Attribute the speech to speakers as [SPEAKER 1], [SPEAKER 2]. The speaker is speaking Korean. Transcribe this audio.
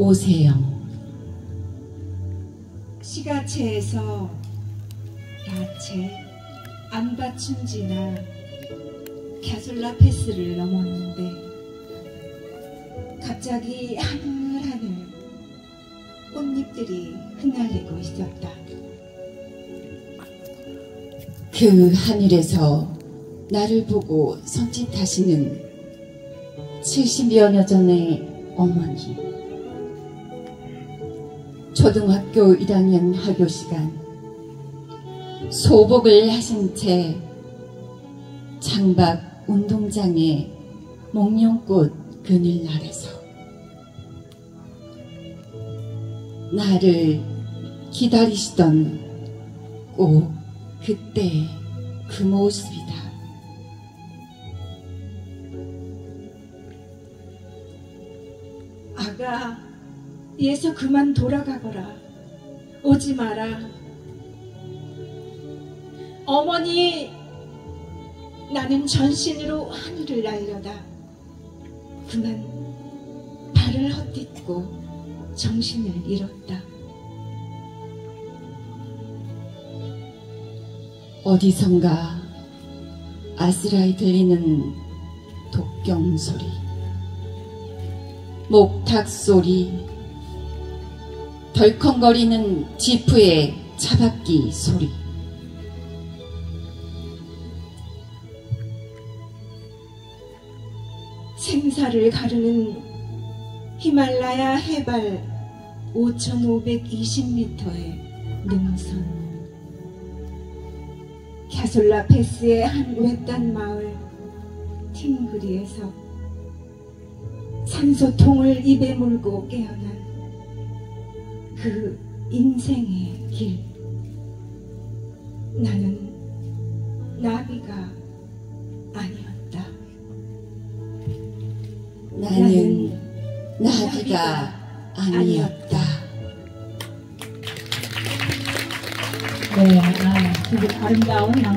[SPEAKER 1] 오세영
[SPEAKER 2] 시가채에서 야채, 안바춘지나 갸솔라 패스를 넘었는데 갑자기 하늘하늘 꽃잎들이 흩날리고 있었다.
[SPEAKER 1] 그 하늘에서 나를 보고 손짓하시는 70여 년 전의 어머니 초등학교 1학년 학교 시간 소복을 하신 채 창밖 운동장에 목련꽃 그늘 아래서 나를 기다리시던 꼭 그때 그 모습이다.
[SPEAKER 2] 아가, 예서 그만 돌아가거라. 오지 마라. 어머니, 나는 전신으로 하늘을 날려다. 그만 발을 헛딛고 정신을 잃었다.
[SPEAKER 1] 어디선가 아스라이 들리는 독경 소리, 목탁 소리, 덜컹거리는 지프의 차박기 소리.
[SPEAKER 2] 생사를 가르는 히말라야 해발 5,520m의 능선. 갸솔라 패스의 한 외딴 마을 팅그리에서 산소통을 입에 물고 깨어난 그 인생의 길. 나는 나비가 아니었다.
[SPEAKER 1] 나는 나비가 아니었다.
[SPEAKER 3] 네, 아, 되게 아름다운 낭